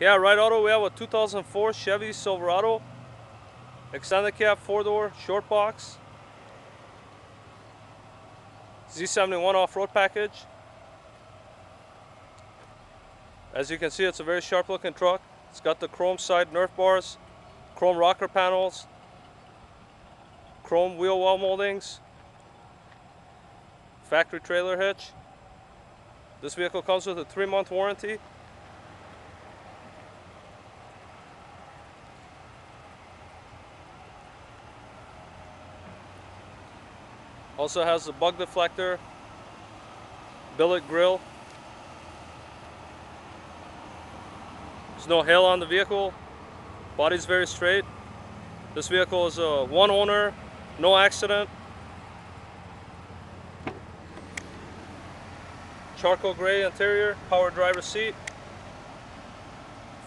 Yeah, Ride Auto, we have a 2004 Chevy Silverado. Extended cab, four door, short box. Z71 off-road package. As you can see, it's a very sharp looking truck. It's got the chrome side Nerf bars, chrome rocker panels, chrome wheel well moldings, factory trailer hitch. This vehicle comes with a three month warranty. Also has the bug deflector, billet grill. There's no hail on the vehicle. Body's very straight. This vehicle is a one owner, no accident. Charcoal gray interior, power driver seat.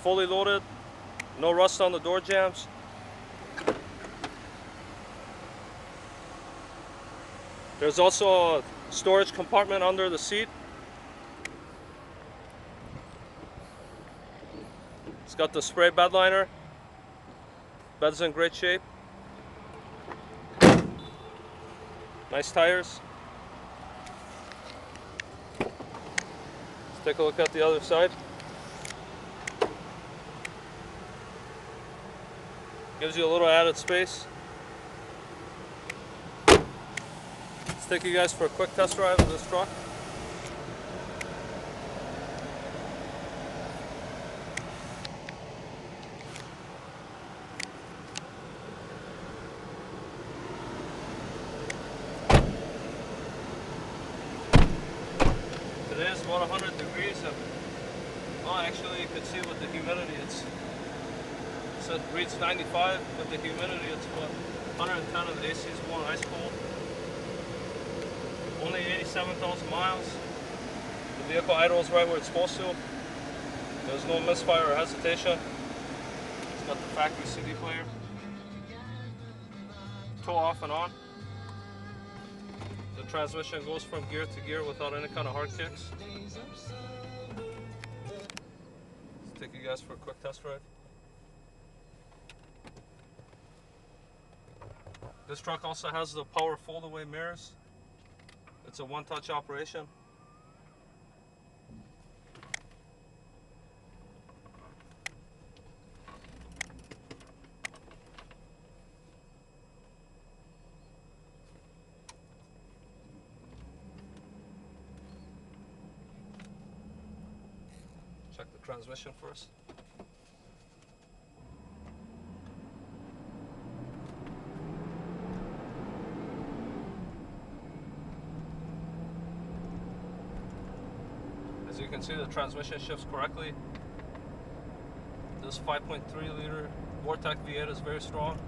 Fully loaded, no rust on the door jambs. There's also a storage compartment under the seat. It's got the spray bed liner. Bed's in great shape. Nice tires. Let's take a look at the other side. Gives you a little added space. Let's take you guys for a quick test drive of this truck. Today is about 100 degrees and well actually you can see with the humidity it's it reads 95 with the humidity it's what 110 and the AC is blowing ice cold. Only 87,000 miles. The vehicle idles right where it's supposed to. There's no misfire or hesitation. It's got the factory CD player. Tow off and on. The transmission goes from gear to gear without any kind of hard kicks. Let's take you guys for a quick test drive. This truck also has the power fold-away mirrors. It's a one-touch operation. Check the transmission first. You can see, the transmission shifts correctly. This 5.3 liter Vortec V8 is very strong.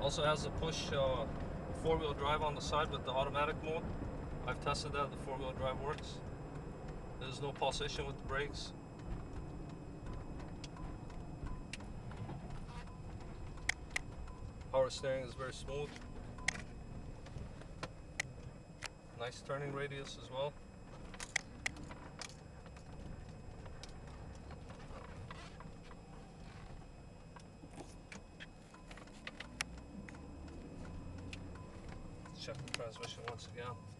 Also has a push uh, four-wheel drive on the side with the automatic mode. I've tested that, the four-wheel drive works. There's no pulsation with the brakes. Power steering is very smooth. Nice turning radius as well. Check the transmission once again.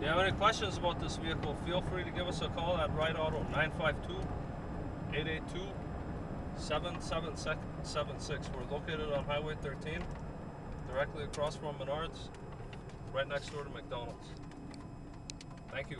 If you have any questions about this vehicle, feel free to give us a call at Ride Auto 952 882 7776. We're located on Highway 13, directly across from Menards, right next door to McDonald's. Thank you.